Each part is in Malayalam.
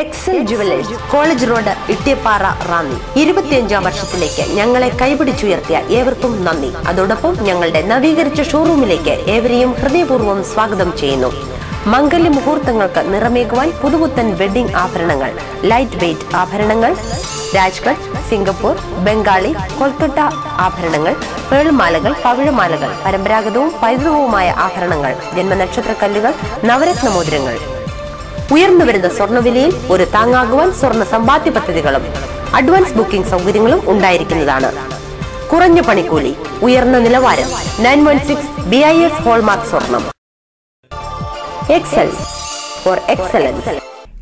Excel Jewellers college road Ittiyappara Ranni. ഇരുപത്തിയഞ്ചാം വർഷത്തിലേക്ക് ഞങ്ങളെ കൈപിടിച്ചുയർത്തിയ ഏവർക്കും നന്ദി. അതോടൊപ്പം ഞങ്ങളുടെ നവീകരിച്ച ഷോറൂമിലേക്ക് ഏവരെയും ഹൃദയപൂർവം സ്വാഗതം ചെയ്യുന്നു. മംഗല്യ മുഹൂർത്തങ്ങൾക്ക് നിറമേകുവാൻ പുതുപുത്തൻ വെഡിംഗ് ആഭരണങ്ങൾ ലൈറ്റ് വെയ്റ്റ് ആഭരണങ്ങൾ രാജ്കട്ട് സിംഗപ്പൂർ ബംഗാളി കൊൽക്കത്ത ആഭരണങ്ങൾ പേളുമാലകൾ പവിഴമാലകൾ പരമ്പരാഗതവും പൈതൃകവുമായ ആഭരണങ്ങൾ ജന്മനക്ഷത്രക്കല്ലുകൾ നവരത്ന മോതിരങ്ങൾ. ഉയർന്നു വരുന്ന സ്വർണവിലയിൽ ഒരു താങ്ങാകുവാൻ സ്വർണ സമ്പാദ്യ പദ്ധതികളും അഡ്വാൻസ് ബുക്കിംഗ് സൗകര്യങ്ങളും ഉണ്ടായിരിക്കുന്നതാണ്. കുറഞ്ഞ പണിക്കൂലി ഉയർന്ന നിലവാരം nine one six B I S hallmark സ്വർണം. Excel for excellence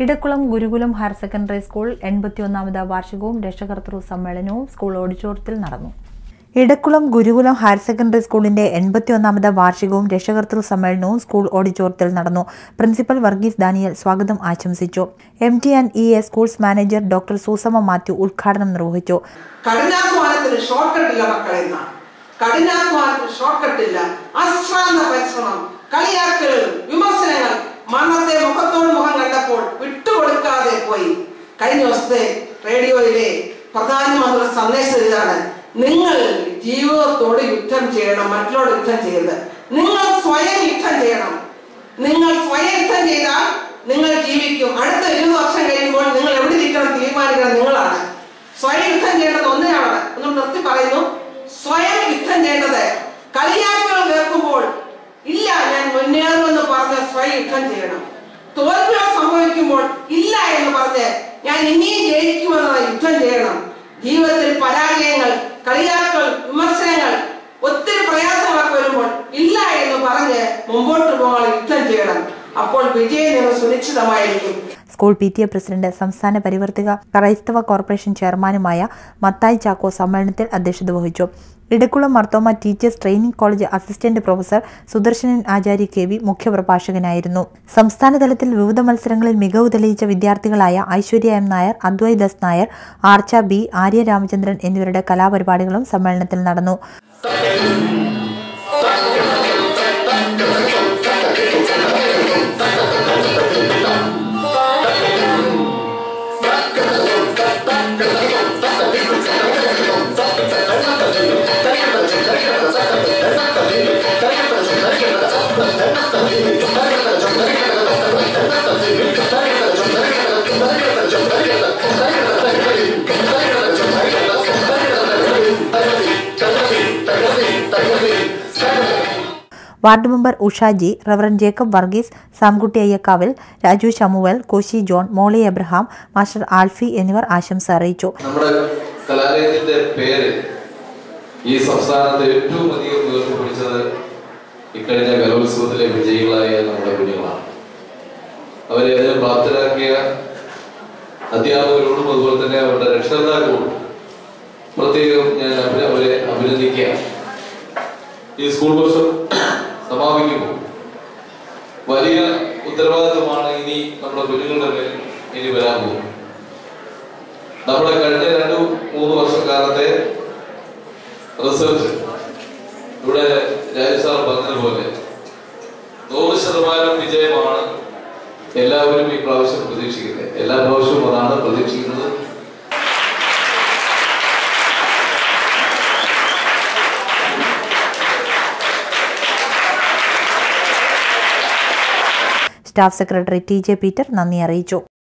Idakkulam Gurukulam higher secondary school എൺപത്തിയൊന്നാമത് വാർഷികവും രക്ഷകർത്തൃ സമ്മേളനവും സ്കൂൾ ഓഡിറ്റോറിയത്തിൽ നടന്നു. ഇടക്കുളം ഗുരുകുലം ഹയർ സെക്കൻഡറി സ്കൂളിന്റെ എൺപത്തിയൊന്നാമത് വാർഷികവും രക്ഷകർത്തൃ സമ്മേളനവും സ്കൂൾ ഓഡിറ്റോറിയത്തിൽ നടന്നു. പ്രിൻസിപ്പൽ വർഗീസ് ദാനിയൽ സ്വാഗതം ആശംസിച്ചു. M T and E A schools manager doctor Susamma Mathew ഉദ്ഘാടനം നിർവഹിച്ചു. കഠിനാധ്വാനത്തിന് ഷോർട്ട് കട്ടില്ല മക്കളെ കഠിനാധ്വാനത്തിന് ഷോർട്ട് കട്ടില്ല അശ്രാന്ത പരിശ്രമം കളിയാക്കലുകൾ വിമർശനങ്ങൾ മരണത്തെ മുഖത്തോട് മുഖം കണ്ടപ്പോൾ വിട്ടുകൊടുക്കാതെ പോയി. കഴിഞ്ഞ ദിവസത്തെ റേഡിയോയിലെ പ്രധാനമന്ത്രി സന്ദേശം ഇതാണ് നിങ്ങൾ ജീവിതത്തോട് യുദ്ധം ചെയ്യണം മറ്റുള്ളവർ യുദ്ധം ചെയ്യരുത്. നിങ്ങൾ സ്വയം യുദ്ധം ചെയ്യണം. നിങ്ങൾ സ്വയം യുദ്ധം ചെയ്താൽ നിങ്ങൾ ജീവിക്കും. അടുത്ത ഇരുപത് വർഷം കഴിയുമ്പോൾ നിങ്ങൾ എവിടെ ഇരിക്കണം തീരുമാനിക്കണം നിങ്ങളാണ്. സ്വയം യുദ്ധം ചെയ്യേണ്ടത് ഒന്നിനാണ്. ഒന്ന് നിർത്തി പറയുന്നു. സ്വയം യുദ്ധം ചെയ്യേണ്ടത് കളിയാക്കുകൾ കേൾക്കുമ്പോൾ ഇല്ല ഞാൻ മുന്നേറുമെന്ന് പറഞ്ഞ് സ്വയം യുദ്ധം ചെയ്യണം. തോൽവികൾ സംഭവിക്കുമ്പോൾ ഇല്ല എന്ന് പറഞ്ഞ് ഞാൻ ഇനിയും ജയിക്കുമെന്ന് യുദ്ധം ചെയ്യണം. ജീവിതത്തിൽ പരാജയങ്ങൾ കളിയാക്കൾ വിമർശനങ്ങൾ ഒത്തിരി പ്രയാസങ്ങളൊക്കെ വരുമ്പോൾ ഇല്ല എന്ന് പറഞ്ഞ് മുമ്പോട്ട് പോകാൻ യുദ്ധം ചെയ്യണം. അപ്പോൾ വിജയം സുനിശ്ചിതമായിരിക്കും. School P T A president സംസ്ഥാന പരിവർത്തിക ക്രൈസ്തവ കോർപ്പറേഷൻ ചെയർമാനുമായ മത്തായി ചാക്കോ സമ്മേളനത്തിൽ അധ്യക്ഷത വഹിച്ചു. Idakkulam Marthoma teachers training college assistant professor Sudarsanan Acharya K V മുഖ്യപ്രഭാഷകനായിരുന്നു. സംസ്ഥാനതലത്തിൽ വിവിധ മത്സരങ്ങളിൽ മികവ് തെളിയിച്ച വിദ്യാർത്ഥികളായ Aishwarya M Nair Advai thus Nair Archa B Arya Ramachandran എന്നിവരുടെ കലാപരിപാടികളും സമ്മേളനത്തിൽ നടന്നു. Ward member Ushaji reverend Jacob Varghese Samkutty Ayyakkavil Raju Samuel Koshy John Molly Abraham master Alfie എന്നിവർ ആശംസ അറിയിച്ചു. കലാലയത്തിന്റെ പേര് ഈ സംസ്ഥാനത്ത് ഏറ്റവും അധികം ഉയർത്തിപ്പിടിച്ചത് ഇക്കഴിഞ്ഞ കലോത്സവത്തിലെ വിജയികളായ നമ്മുടെ കുഞ്ഞുങ്ങളാണ്. അവരെ അതിന് പ്രാപ്തരാക്കിയ അധ്യാപകരോടും അതുപോലെ തന്നെ അവരുടെ രക്ഷകർത്താക്കളോടും പ്രത്യേകം ഞാൻ അവരെ അഭിനന്ദിക്കുക ഈ സ്കൂൾ വർഷം സമാപിക്കുമ്പോൾ വലിയ ഉത്തരവാദിത്വമാണ് ഇനി നമ്മുടെ കുഞ്ഞുങ്ങളുടെ മേൽ ഇനി വരാൻ പോകുന്നത്. നമ്മുടെ കഴിഞ്ഞ രണ്ടു മൂന്ന് വർഷക്കാലത്തെ റിസർച്ച് ഇവിടെ രാജസാർ പറഞ്ഞതുപോലെ നൂറ് ശതമാനം വിജയമാണ് എല്ലാവരും ഈ പ്രാവശ്യം പ്രതീക്ഷിക്കുന്നത്. എല്ലാ പ്രാവശ്യവും അതാണ് പ്രതീക്ഷിക്കുന്നത്. Staff secretary T J Peter നന്ദി അറിയിച്ചു